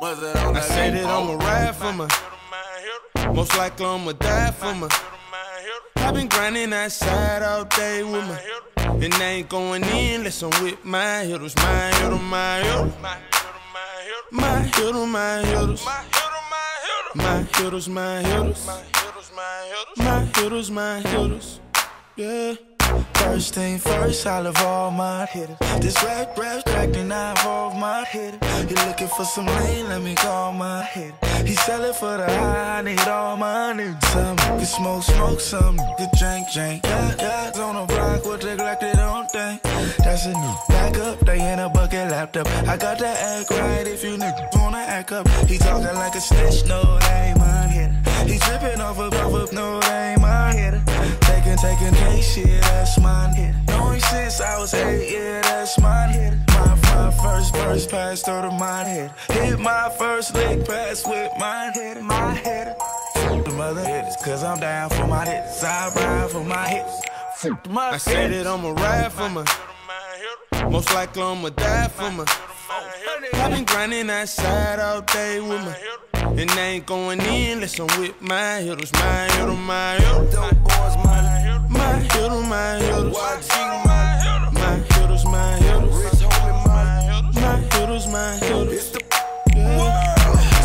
I say that I'ma ride for my. Most likely I'ma die for my. I've been grinding outside all day with my. And I ain't going in unless I'm with my hitters, my hitter, my hitter. My hitter, my hitters. My hitters, my hitters. My hitters, my hitters. My hitters, yeah. First thing first, I love all my hitters. This rap, rap track, then I involve my hitter. You looking for some lean, let me call my hitter. He sellin' for the high, I need all my niggas. Some can smoke, smoke, some can drink, drink. Got guys on the block with the Glock, they don't think. That's a new backup, they in a laptop. I got to act right if you niggas wanna act up. He talking like a snitch, no, they ain't my hitter. He tripping off of, off of, no, they ain't my hitter. Taking, taking, hey, shit, that's mine hitter. Knowing since I was eight, yeah, that's mine hitter. My, my first verse pass through the mind hitter. Hit my first lick pass with mine hitter, my hitter. Fuck the mother hitters, cause I'm down for my hits. I ride for my hits. Fuck the mother I say that I'ma ride for my. Most likely I'ma die for my. I've been grinding outside all day with my. And I ain't going in unless I'm with my hitters, my hitter, my hitter. Dope boys, my My hitter, my hitters. YG, my My hitters, my hitters. rich homie, my My hitters, my hitters.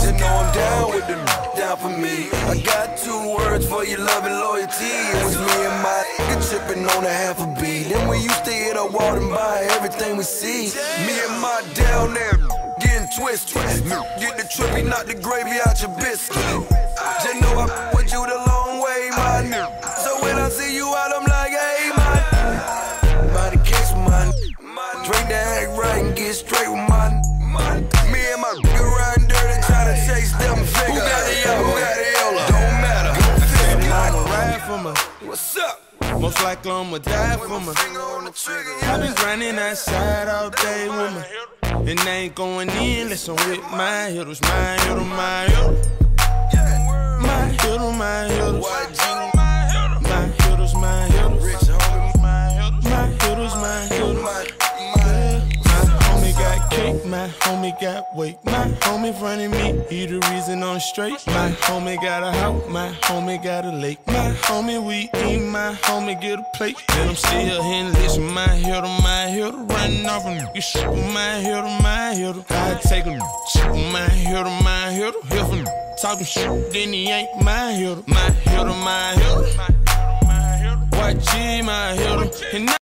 Just know I'm down with them, down for me. I got two words for your love and loyalty. It was me and my nigga tripping on a half a beat. And we used to wall and buy everything we see. Me and my down there getting twisted. Get the trippy, knock the gravy out your biscuit. Just know I with you the long way, my nigga. So when I see you out, I'm like, hey, my. By the case, my Drink the act right and get straight with my Me and my nigga riding dirty, trying to chase them figures. Who got the yellow? Who got the yellow? Don't matter. For my. What's up? Most likely I'ma die the trigger. I've been grinding outside all day my. And I ain't going in unless I'm with my hitters, my hitter, my hitter. My hitter, my hitters. Homie got weight. My homie frontin' me, he the reason I'm straight. My homie got a house, my homie got a lake. My homie we eat, my homie get a plate. And I'm still here my hitter, my hitter. Running off a nigga, shit with my hitter, my hitter. I take shit with my hitter, my hitter. Here for talking shit, then he ain't my hitter. My hitter, my hitter. Watch my. And